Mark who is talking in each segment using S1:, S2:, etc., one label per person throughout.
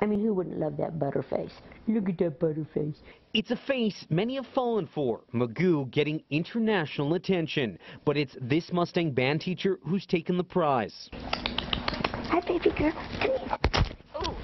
S1: I mean, who wouldn't love that butterface? Look at that butterface.
S2: It's a face many have fallen for, Magoo getting international attention. But it's this Mustang band teacher who's taken the prize.
S1: Hi, baby girl. Come here. Oh.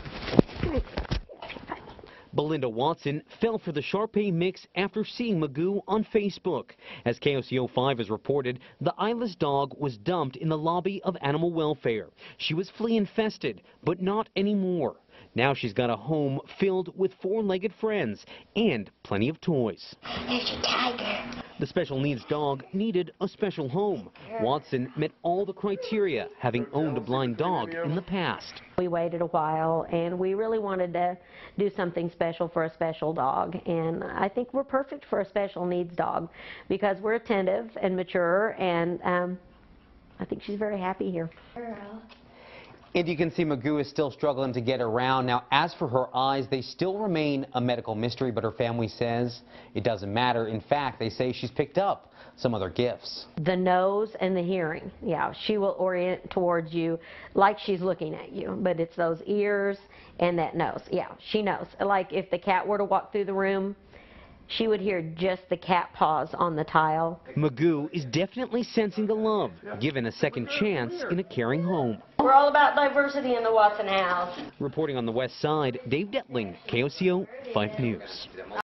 S2: Belinda Watson fell for the Shar-Pei mix after seeing Magoo on Facebook. As KOCO5 has reported, the eyeless dog was dumped in the lobby of Animal Welfare. She was flea infested, but not anymore. Now she's got a home filled with four-legged friends and plenty of toys.
S1: There's your tiger.
S2: The special needs dog needed a special home. Watson met all the criteria, having owned a blind dog in the past.
S1: We waited a while, and we really wanted to do something special for a special dog. And I think we're perfect for a special needs dog because we're attentive and mature, and um, I think she's very happy here.
S3: And you can see Magoo is still struggling to get around. Now, as for her eyes, they still remain a medical mystery, but her family says it doesn't matter. In fact, they say she's picked up some other gifts.
S1: The nose and the hearing, yeah, she will orient towards you like she's looking at you, but it's those ears and that nose. Yeah, she knows. Like if the cat were to walk through the room, she would hear just the cat paws on the tile.
S2: Magoo is definitely sensing the love, given a second chance in a caring home.
S1: We're all about diversity in the Watson house.
S2: Reporting on the west side, Dave Detling, KOCO 5 News.